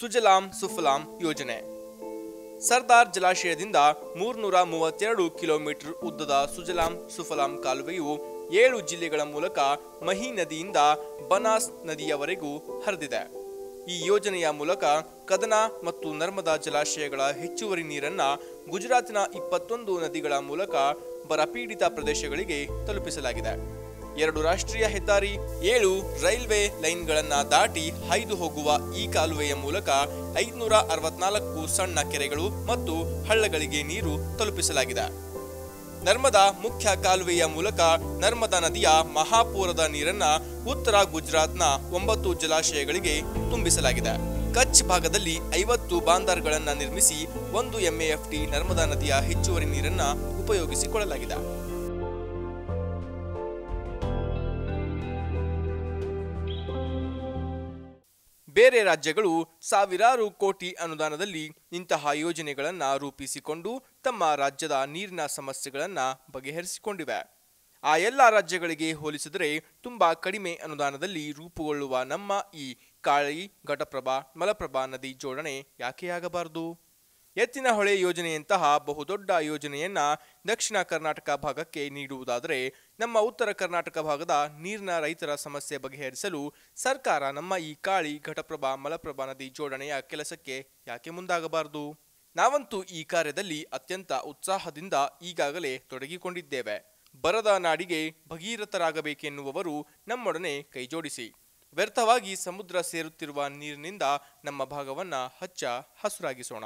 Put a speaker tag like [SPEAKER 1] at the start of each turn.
[SPEAKER 1] ಸುಜಲಾಂ ಸುಫಲಾಂ ಯೋಜನೆ. ಸರ್ದಾರ್ ಜಲಾಶಯದಿಂದ ಮೂರ್ನೂರ ಮೂವತ್ತೆರಡು ಕಿಲೋಮೀಟರ್ ಉದ್ದದ ಸುಜಲಾಂ ಸುಫಲಾಂ ಕಾಲುವೆಯು ಏಳು ಜಿಲ್ಲೆಗಳ ಮೂಲಕ ಮಹಿ ನದಿಯಿಂದ ಬನಾಸ್ ನದಿಯವರೆಗೂ ಹರಿದಿದೆ. ಈ ಯೋಜನೆಯ ಮೂಲಕ ಕದನ ಮತ್ತು ನರ್ಮದಾ ಜಲಾಶಯಗಳ ಹೆಚ್ಚುವರಿ ನೀರನ್ನು ಗುಜರಾತಿನ ಇಪ್ಪತ್ತೊಂದು ನದಿಗಳ ಮೂಲಕ ಬರಪೀಡಿತ ಪ್ರದೇಶಗಳಿಗೆ ತಲುಪಿಸಲಾಗಿದೆ. ಎರಡು ರಾಷ್ಟ್ರೀಯ ಹೆದ್ದಾರಿ, ಏಳು ರೈಲ್ವೆ ಲೈನ್ಗಳನ್ನ ದಾಟಿ ಹಾಯ್ದು ಹೋಗುವ ಈ ಕಾಲುವೆಯ ಮೂಲಕ ಐದುನೂರ ಅರವತ್ನಾಲ್ಕು ಸಣ್ಣ ಕೆರೆಗಳು ಮತ್ತು ಹಳ್ಳಗಳಿಗೆ ನೀರು ತಲುಪಿಸಲಾಗಿದೆ. ನರ್ಮದಾ ಮುಖ್ಯ ಕಾಲುವೆಯ ಮೂಲಕ ನರ್ಮದಾ ನದಿಯ ಮಹಾಪೂರದ ನೀರನ್ನ ಉತ್ತರ ಗುಜರಾತ್ನ ಒಂಬತ್ತು ಜಲಾಶಯಗಳಿಗೆ ತುಂಬಿಸಲಾಗಿದೆ. ಕಚ್ ಭಾಗದಲ್ಲಿ ಐವತ್ತು ಬಾಂದರ್ಗಳನ್ನು ನಿರ್ಮಿಸಿ ಒಂದು ಎಂಎಎಫ್ಟಿ ನರ್ಮದಾ ನದಿಯ ಹೆಚ್ಚುವರಿ ನೀರನ್ನ ಉಪಯೋಗಿಸಿಕೊಳ್ಳಲಾಗಿದೆ. ಬೇರೆ ರಾಜ್ಯಗಳು ಸಾವಿರಾರು ಕೋಟಿ ಅನುದಾನದಲ್ಲಿ ಇಂತಹ ಯೋಜನೆಗಳನ್ನು ರೂಪಿಸಿಕೊಂಡು ತಮ್ಮ ರಾಜ್ಯದ ನೀರಿನ ಸಮಸ್ಯೆಗಳನ್ನು ಬಗೆಹರಿಸಿಕೊಂಡಿವೆ. ಆ ಎಲ್ಲ ರಾಜ್ಯಗಳಿಗೆ ಹೋಲಿಸಿದರೆ ತುಂಬಾ ಕಡಿಮೆ ಅನುದಾನದಲ್ಲಿ ರೂಪುಗೊಳ್ಳುವ ನಮ್ಮ ಈ ಕಾಳಿ ಘಟಪ್ರಭಾ ಮಲಪ್ರಭಾ ನದಿ ಜೋಡಣೆ ಯಾಕೆಯಾಗಬಾರದು ಎತ್ತಿನ ಹೊಳೆ ಯೋಜನೆಯಂತಹ ಬಹುದೊಡ್ಡ ಯೋಜನೆಯನ್ನ ದಕ್ಷಿಣ ಕರ್ನಾಟಕ ಭಾಗಕ್ಕೆ ನೀಡುವುದಾದರೆ ನಮ್ಮ ಉತ್ತರ ಕರ್ನಾಟಕ ಭಾಗದ ನೀರಿನ ರೈತರ ಸಮಸ್ಯೆ ಬಗೆಹರಿಸಲು ಸರ್ಕಾರ ನಮ್ಮ ಈ ಕಾಳಿ ಘಟಪ್ರಭಾ ಮಲಪ್ರಭಾ ನದಿ ಜೋಡಣೆಯ ಕೆಲಸಕ್ಕೆ ಯಾಕೆ ಮುಂದಾಗಬಾರದು? ನಾವಂತೂ ಈ ಕಾರ್ಯದಲ್ಲಿ ಅತ್ಯಂತ ಉತ್ಸಾಹದಿಂದ ಈಗಾಗಲೇ ತೊಡಗಿಕೊಂಡಿದ್ದೇವೆ. ಬರದ ನಾಡಿಗೆ ಭಗೀರಥರಾಗಬೇಕೆನ್ನುವವರು ನಮ್ಮೊಡನೆ ಕೈಜೋಡಿಸಿ. ವ್ಯರ್ಥವಾಗಿ ಸಮುದ್ರ ಸೇರುತ್ತಿರುವ ನೀರಿನಿಂದ ನಮ್ಮ ಭಾಗವನ್ನ ಹಚ್ಚ ಹಸುರಾಗಿಸೋಣ.